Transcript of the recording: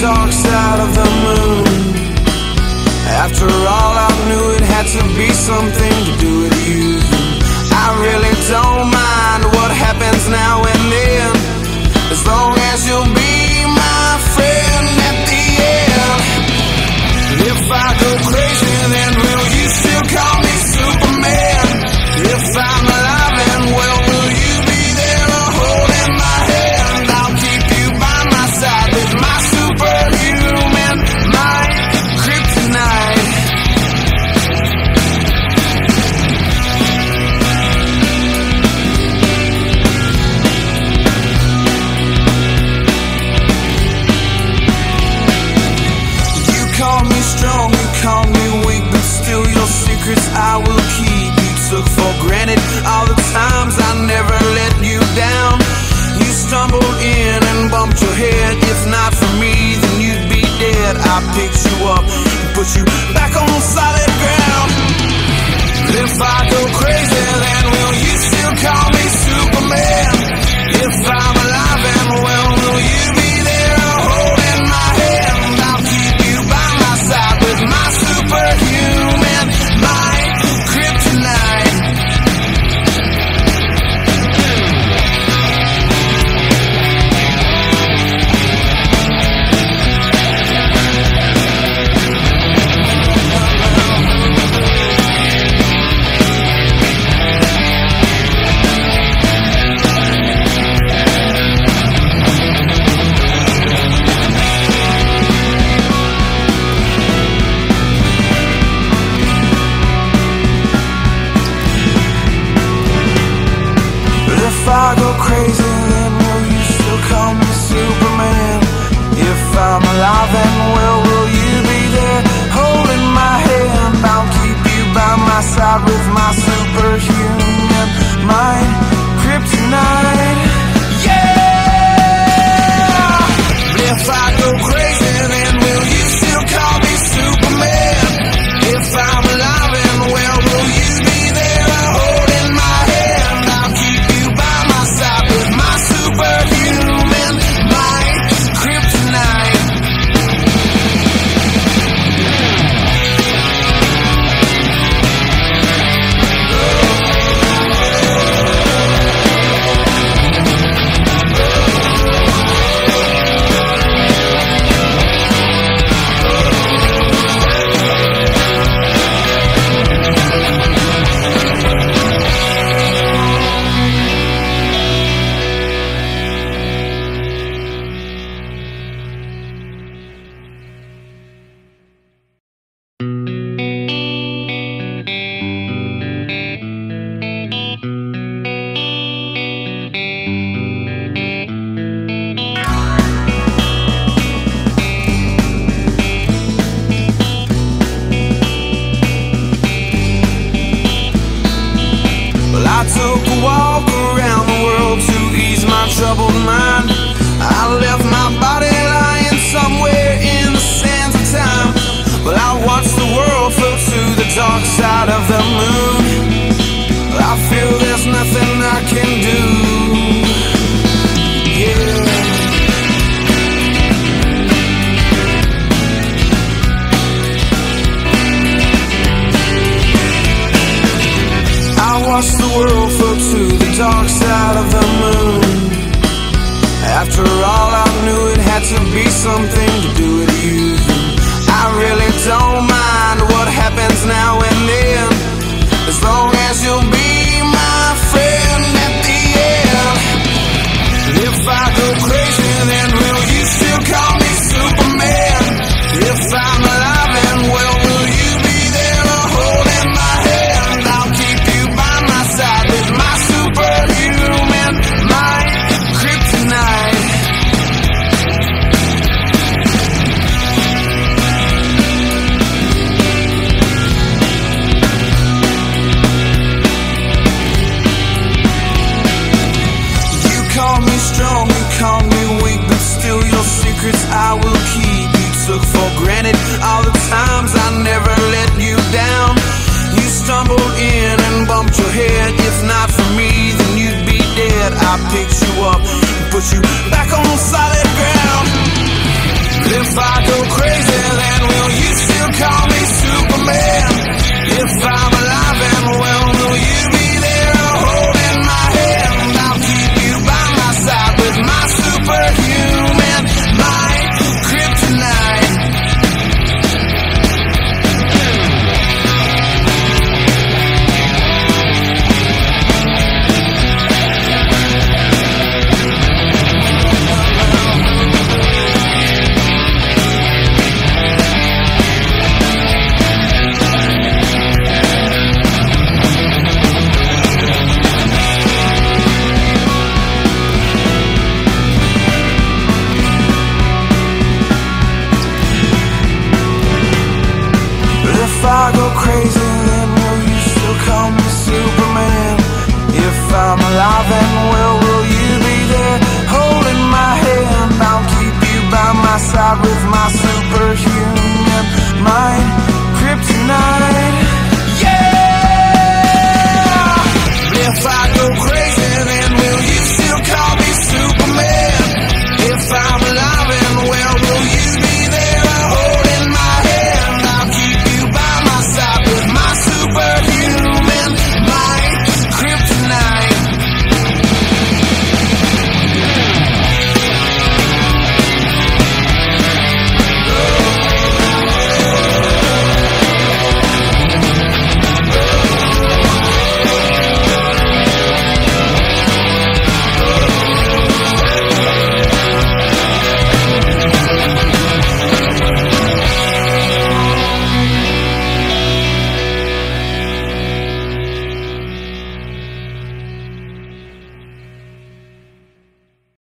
dark side of the moon. After all I knew it had to be something to do with you took for granted all the times I never let you down. You stumbled in and bumped your head. If not for me, then you'd be dead. I picked you up and put you back on solid ground. I go crazy. troubled mind. I left my body lying somewhere in the sands of time. but I watched the world float to the dark side of the moon. I feel there's nothing I can do. Yeah. I watch the world float to the dark side of the moon after all, I knew it had to be something to do with you. I picked you up and put you back on solid ground. If I go crazy, then will you still call me Superman? If I'm alive, I go crazy, then will you still call me Superman? If I'm alive